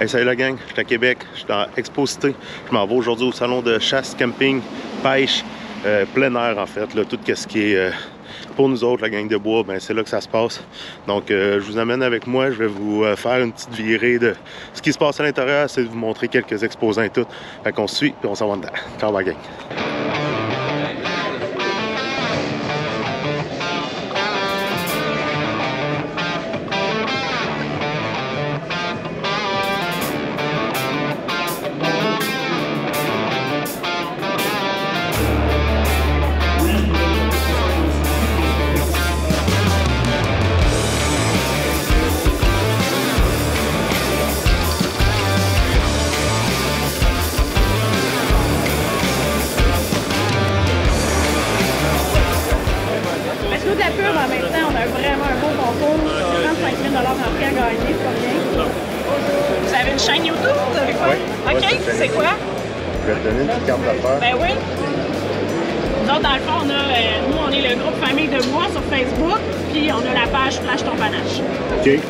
Hey, salut la gang, je suis à Québec, je suis à Exposité. Je m'en vais aujourd'hui au salon de chasse, camping, pêche, euh, plein air en fait, là, tout ce qui est euh, pour nous autres, la gang de bois, ben, c'est là que ça se passe. Donc euh, je vous amène avec moi, je vais vous faire une petite virée de ce qui se passe à l'intérieur, c'est de vous montrer quelques exposants et tout. Fait qu'on suit, puis on s'en va dedans. Ciao la gang. Concours. 35 000 en prix à gagner, c'est rien. Vous avez une chaîne YouTube? Vous avez quoi? Oui. OK, Ouais, c'est quoi? Je vais te donner une petite carte d'affaires. Ben oui. Nous autres, dans le fond, on a, euh, nous, on est le groupe Famille de Bois sur Facebook, puis on a la page Flash ton panache. OK.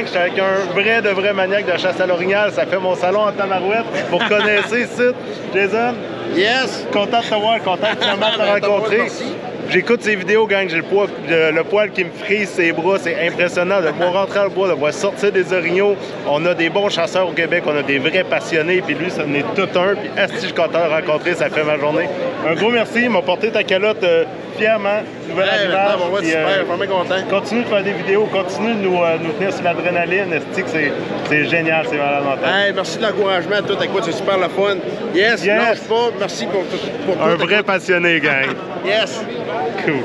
Gang, je suis avec un vrai de vrai maniaque de chasse à l'orignal. Ça fait mon salon en Tamarouette. Vous reconnaissez ici, Jason? Yes! Content de te voir, content de te rencontrer. J'écoute ces vidéos, gang, j'ai le, poids- le, poil qui me frise ses bras, c'est impressionnant de voir rentrer le bois, de voir sortir des orignaux. On a des bons chasseurs au Québec, on a des vrais passionnés, puis lui, ça en est tout un. Puis asti, je suis content de le rencontrer, ça fait ma journée. Un gros merci, il m'a porté ta calotte euh, fièrement. Nouvel Hey, arrivage, bon, ouais, puis, super, euh, vraiment content. Continue de faire des vidéos, continue de nous, euh, nous tenir sur l'adrénaline. Esti, que c'est c'est génial, c'est malade. Hey, merci de l'encouragement, tout. Écoute, c'est super le fun. Yes, Yes. lâche pas. Merci pour tout. Pour tout. Un vrai passionné, gang. Yes. Cool.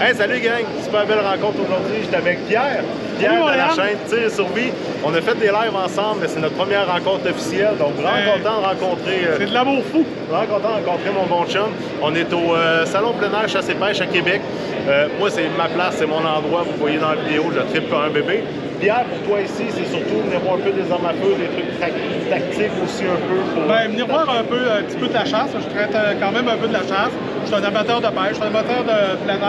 Hey, salut gang! Super belle rencontre aujourd'hui. J'étais avec Pierre. Pierre de la chaîne Tir et Survie. On a fait des lives ensemble, mais c'est notre première rencontre officielle. Donc, vraiment content de rencontrer. euh, C'est de l'amour fou. Vraiment content de rencontrer mon bon chum. On est au euh, Salon plein air chasse et pêche à Québec. Euh, moi, c'est ma place, c'est mon endroit. Vous voyez dans la vidéo, je tripe comme un bébé. Pierre, pour toi ici, c'est surtout venir voir un peu des armes à feu, des trucs tac- tactiques aussi un peu. Ben, venir voir un peu, un petit peu de la chasse. Je traite euh, quand même un peu de la chasse. Je suis un amateur de pêche, je suis un amateur de plein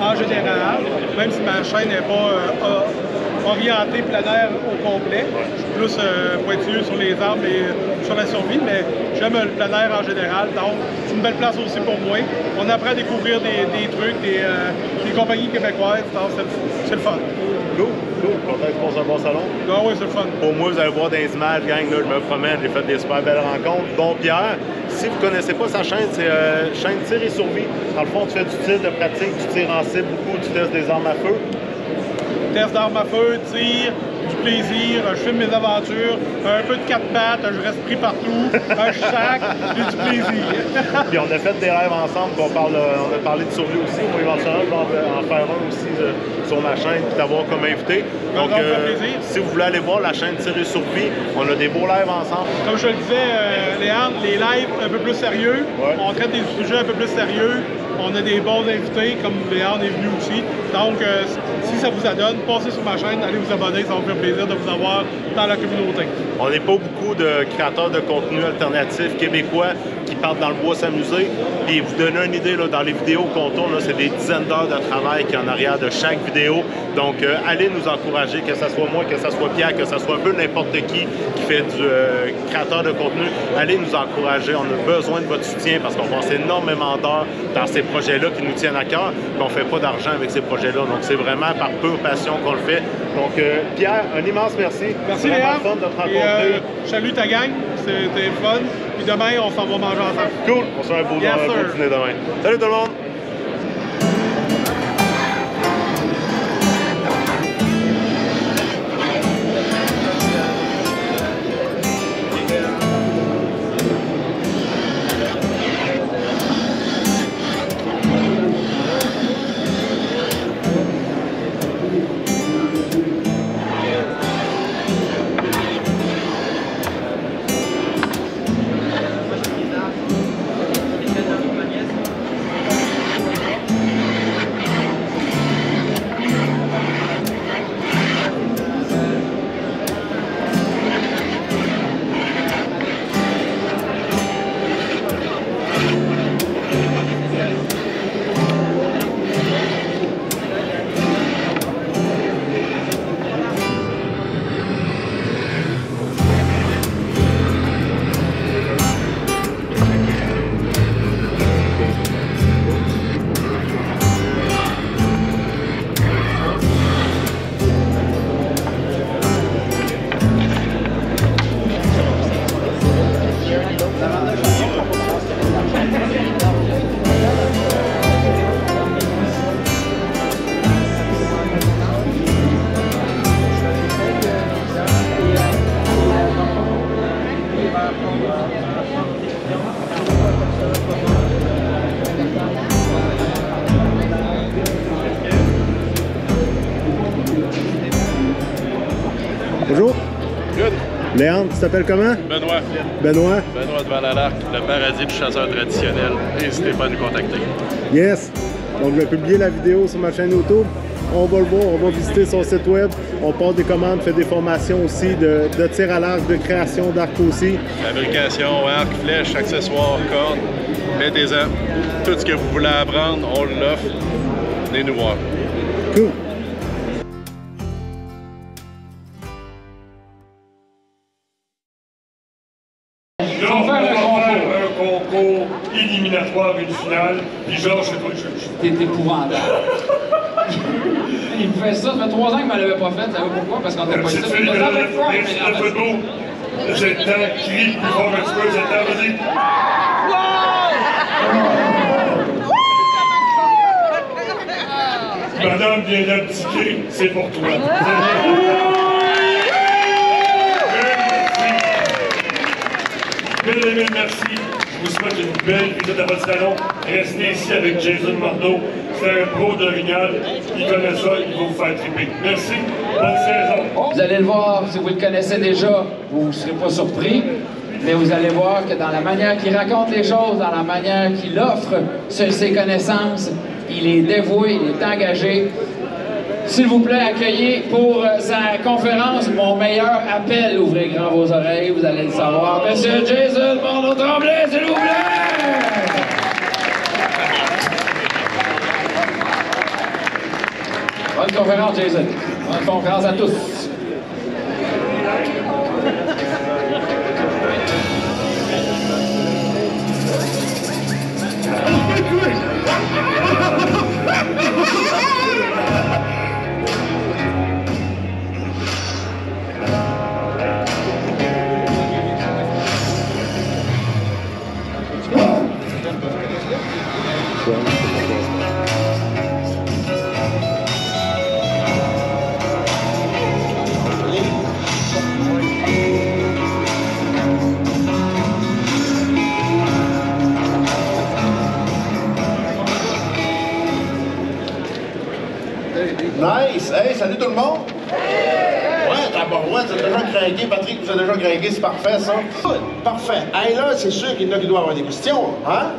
en, général, même si ma chaîne n'est pas euh, orientée plein au complet. Je suis plus euh, sur les arbres et euh, sur la survie, mais j'aime le plein air en général. Donc, c'est une belle place aussi pour moi. On apprend à découvrir des trucs, des, des compagnies québécoises. Donc, c'est le- fun. Cool, cool. Content que tu passes un bon salon. Ah oui, c'est le fun. Pour moi, vous allez voir les images, gang, là, je me promène, j'ai fait des super belles rencontres, dont Pierre. Si vous ne connaissez pas sa chaîne, c'est euh, chaîne Tir et Survie. Dans le fond, tu fais du tir de pratique, tu tires en cible beaucoup, tu testes des armes à feu. test d'armes à feu, tir, du plaisir, je filme mes aventures, un peu de quatre pattes, je reste pris partout, un sac, j'ai du plaisir. Puis on a fait des rêves ensemble, on, parle, euh, on a parlé de survie aussi. Moi, éventuellement, en faire un aussi euh, sur ma chaîne, puis t'avoir comme invité. Donc, euh, si vous voulez aller voir la chaîne Tir et Survie, on a des beaux lives ensemble. Comme je le disais, euh, Léandre, les lives un peu plus sérieux, Ouais. on traite des sujets un peu plus sérieux, on a des bons invités, comme Léandre est venu aussi. Donc, euh, si ça vous adonne, passez sur ma chaîne, allez vous abonner, ça va me faire plaisir de vous avoir dans la communauté. On n'est pas beaucoup de créateurs de contenu alternatif québécois qui partent dans le bois s'amuser. Puis vous donner une idée, là, dans les vidéos qu'on tourne, c'est des dizaines d'heures de travail qui est en arrière de chaque vidéo. Donc, euh, allez nous encourager, que ce soit moi, que ce soit Pierre, que ce soit un peu n'importe qui qui fait du euh, créateur de contenu. Allez nous encourager. On a besoin de votre soutien parce qu'on passe énormément d'heures dans ces projets-là qui nous tiennent à cœur. Puis on ne fait pas d'argent avec ces projets-là. Donc, c'est vraiment par pure passion qu'on le fait. Donc, euh, Pierre, un immense merci. Merci Léandre. fun de te Et, rencontrer. euh, salut ta gang, c'était fun. Puis demain, on s'en va manger ensemble. Cool, on se fait un beau, Yes, un beau dîner demain. Salut tout le monde! Bonjour. Good. Léandre, tu t'appelles comment? Benoît. Benoît. Benoît de Val-à-l'Arc, le paradis du chasseur traditionnel. N'hésitez pas à nous contacter. Yes. Donc, je vais publier la vidéo sur ma chaîne YouTube. On va le voir, on va visiter son site web. On passe des commandes, fait des formations aussi de, de tir à l'arc, de création d'arc aussi. Fabrication, arc, flèche, accessoires, cordes. Mettez-en. Tout ce que vous voulez apprendre, on l'offre. Venez nous voir. Cool. Finale. Puis Georges. T'es épouvantable. Il me fait ça, ça fait trois ans qu'il ne m'avait pas fait. Savez pourquoi? Parce qu'on t'a pas dit C'est ça. fait me la dit, avec fort, mais le football. J'ai le temps, crie plus fort un petit peu, temps, vas-y. Madame vient d'abdiquer, c'est pour toi. Mille et mille merci. Vous souhaite une belle visite à votre salon. Restez ici avec Jason Mardeau. C'est un pro d'orignal. Il connaît ça, il va vous faire triper. Merci. Bonne saison. Vous allez le voir, si vous le connaissez déjà, vous ne serez pas surpris. Mais vous allez voir que dans la manière qu'il raconte les choses, dans la manière qu'il offre ses connaissances, il est dévoué, il est engagé. S'il vous plaît, accueillez pour euh, sa conférence mon meilleur appel. Ouvrez grand vos oreilles, vous allez le savoir. Monsieur Jason Bordeaux Tremblay, s'il vous plaît! Bonne conférence, Jason. Bonne conférence à tous. Nice! Hey, salut tout le monde! Ouais, ta barouette, vous êtes déjà craqué. Patrick, vous êtes déjà craqué, c'est parfait ça. Parfait. Hey là, c'est sûr qu'il y en a qui doivent avoir des questions, hein?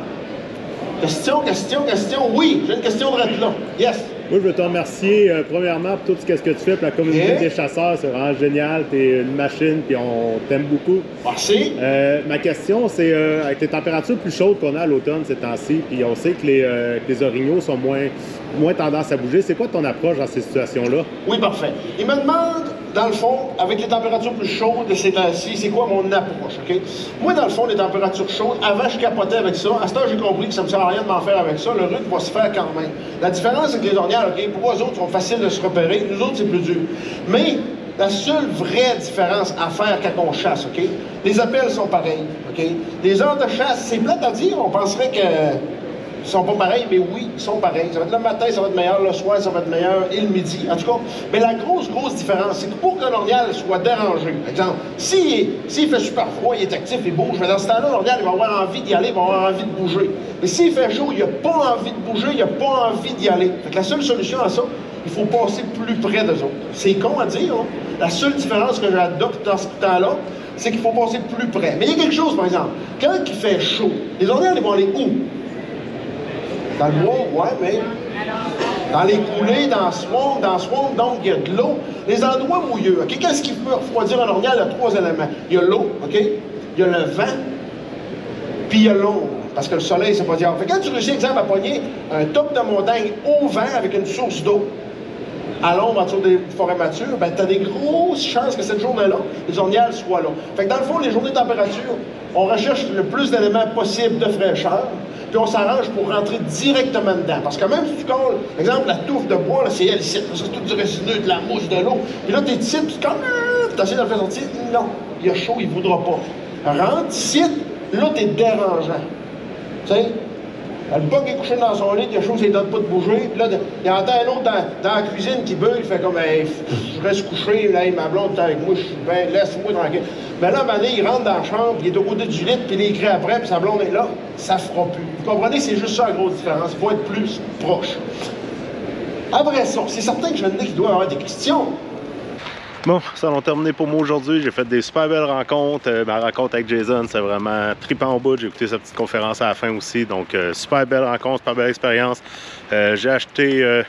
Question, question, question. Oui, j'ai une question de là. Yes. Moi, je veux te remercier euh, premièrement pour tout ce que tu fais pour la communauté des chasseurs. C'est vraiment génial. Tu es une machine, puis on t'aime beaucoup. Merci. Euh, ma question, c'est euh, avec les températures plus chaudes qu'on a à l'automne ces temps-ci, puis on sait que les, euh, que les orignaux sont moins, moins tendance à bouger. C'est quoi ton approche dans ces situations-là? Oui, parfait. Il me demande, dans le fond, avec les températures plus chaudes de ces temps-ci, c'est quoi mon approche? Moi, dans le fond, les températures chaudes, avant, je capotais avec ça. À ce temps, j'ai compris que ça me sert à rien de m'en faire avec ça. Le rude va se faire quand même. La différence, c'est que les ornières, OK, pour eux autres, sont faciles de se repérer. Nous autres, c'est plus dur. Mais la seule vraie différence à faire quand on chasse? Les appels sont pareils, OK? Les heures de chasse, c'est plate à dire. On penserait que ils sont pas pareils, mais oui, ils sont pareils. Ça va être le matin, ça va être meilleur, le soir, ça va être meilleur, et le midi. En tout cas, mais la grosse, grosse différence, c'est que pour que l'ornial soit dérangé, par exemple, s'il s'il fait super froid, il est actif, il bouge, mais dans ce temps-là, l'ornial, il va avoir envie d'y aller, il va avoir envie de bouger. Mais s'il fait chaud, il n'a pas envie de bouger, il n'a pas envie d'y aller. Fait que la seule solution à ça, il faut passer plus près d'eux autres. C'est con à dire, hein? La seule différence que j'adopte dans ce temps-là, c'est qu'il faut passer plus près. Mais il y a quelque chose, par exemple. Quand il fait chaud, les orniales, ils vont aller où? Dans le bois, ouais, mais dans les coulées, dans le swamp, dans le swamp, donc il y a de l'eau. Les endroits mouilleux? Qu'est-ce qui peut refroidir un ornial? Il y a trois éléments. Il y a l'eau, OK? Il y a le vent, puis il y a l'ombre. Parce que le soleil, c'est pas dire. Quand tu réussis, exemple, à pogner un top de montagne au vent avec une source d'eau, à l'ombre autour des forêts matures, ben, tu as des grosses chances que cette journée-là, les orniales soient là. Fait que dans le fond, les journées de température, on recherche le plus d'éléments possible de fraîcheur, puis on s'arrange pour rentrer directement dedans. Parce que même si tu colles, par exemple, la touffe de bois, c'est elle ici, c'est tout du résineux, de la mousse, de l'eau, puis là, t'es ici, puis tu colles, tu essaies de le faire sortir, non, il a chaud, il ne voudra pas. Rentre ici, là, t'es dérangeant. Tu sais? Le bug est couché dans son lit, quelque chose, il ne donne pas de bouger. Puis là, il entend un autre dans, la cuisine qui bug, il fait comme, je reste couché, là, ma blonde est avec moi, je suis bien, laisse-moi tranquille. Mais là, un il rentre dans la chambre, il est au côté du lit, puis il écrit après, puis sa blonde est là, ça fera plus. Vous comprenez, c'est juste ça la grosse différence. Il faut être plus proche. Après ça, c'est certain que je de dire qu'il doit avoir des questions. Bon, ça va terminé pour moi aujourd'hui. J'ai fait des super belles rencontres. Euh, ma rencontre avec Jason, c'est vraiment trippant au bout. J'ai écouté sa petite conférence à la fin aussi. Donc, euh, super belle rencontre, super belle expérience. Euh, j'ai acheté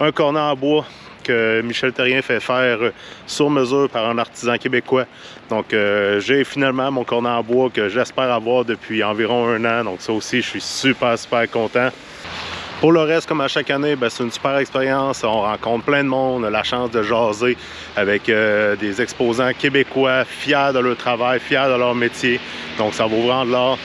un cornet en bois que Michel Terrien fait faire sur mesure par un artisan québécois. Donc, j'ai finalement mon cornet en bois que j'espère avoir depuis environ un an. Donc, ça aussi, je suis super, super content. Pour le reste, comme à chaque année, ben, c'est une super expérience. On rencontre plein de monde, on a la chance de jaser avec euh, des exposants québécois fiers de leur travail, fiers de leur métier. Donc ça vaut vraiment de l'or.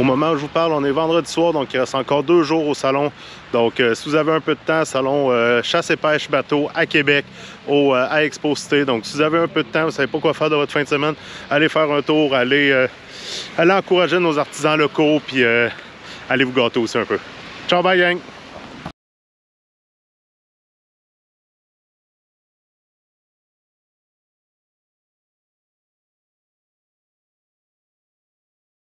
Au moment où je vous parle, on est vendredi soir, donc il reste encore deux jours au salon. Donc, euh, si vous avez un peu de temps, salon euh, chasse et pêche bateau à Québec, au, à Expo Donc, si vous avez un peu de temps, vous ne savez pas quoi faire de votre fin de semaine, allez faire un tour, allez, allez encourager nos artisans locaux, puis allez vous gâter aussi un peu. Ciao, bye gang!